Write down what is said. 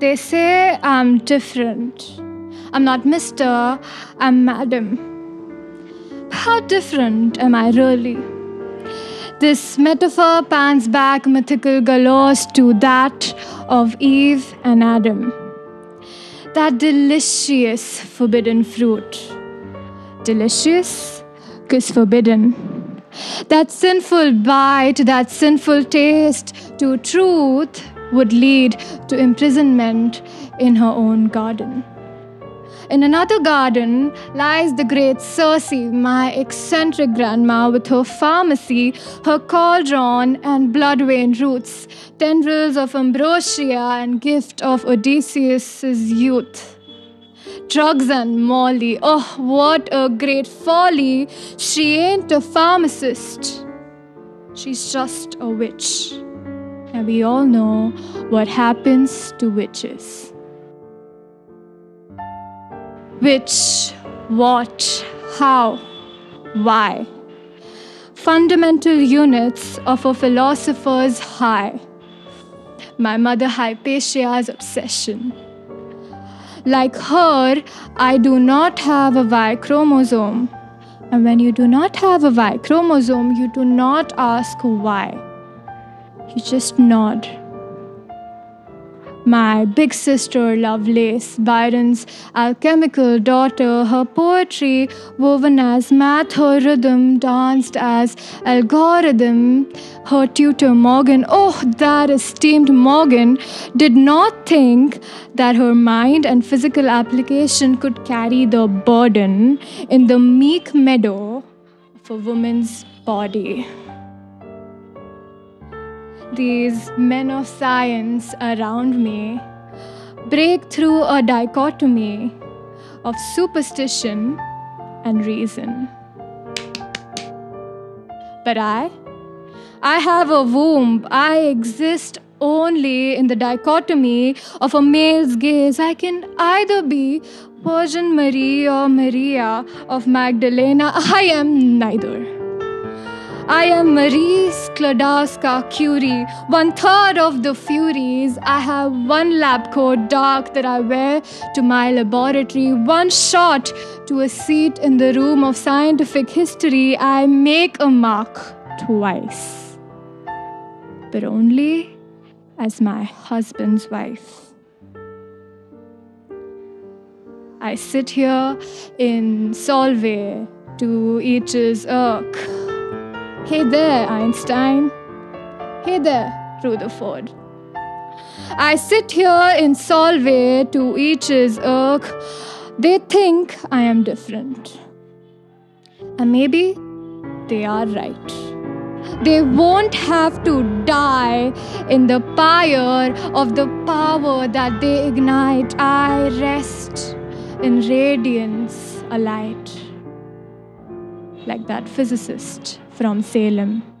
They say I'm different. I'm not Mr., I'm Madam. How different am I really? This metaphor pans back mythical galores to that of Eve and Adam. That delicious forbidden fruit. Delicious, because forbidden. That sinful bite, that sinful taste to truth would lead to imprisonment in her own garden. In another garden lies the great Circe, my eccentric grandma, with her pharmacy, her cauldron and blood-vein roots, tendrils of ambrosia and gift of Odysseus's youth. Drugs and Molly, oh, what a great folly! She ain't a pharmacist. She's just a witch. And we all know what happens to witches which, what, how, why. Fundamental units of a philosopher's high. My mother Hypatia's obsession. Like her, I do not have a Y chromosome. And when you do not have a Y chromosome, you do not ask why. You just nod my big sister Lovelace, Byron's alchemical daughter, her poetry woven as math, her rhythm danced as algorithm, her tutor Morgan, oh, that esteemed Morgan, did not think that her mind and physical application could carry the burden in the meek meadow of a woman's body these men of science around me break through a dichotomy of superstition and reason. But I, I have a womb. I exist only in the dichotomy of a male's gaze. I can either be Virgin Marie or Maria of Magdalena. I am neither. I am Marie Sklodowska Curie, one third of the Furies. I have one lab coat dark that I wear to my laboratory, one shot to a seat in the room of scientific history. I make a mark twice, but only as my husband's wife. I sit here in Solvay to each his irk. Hey there, Einstein. Hey there, Rutherford. I sit here in Solvay to each his irk. They think I am different. And maybe they are right. They won't have to die in the pyre of the power that they ignite. I rest in radiance alight, like that physicist from Salem.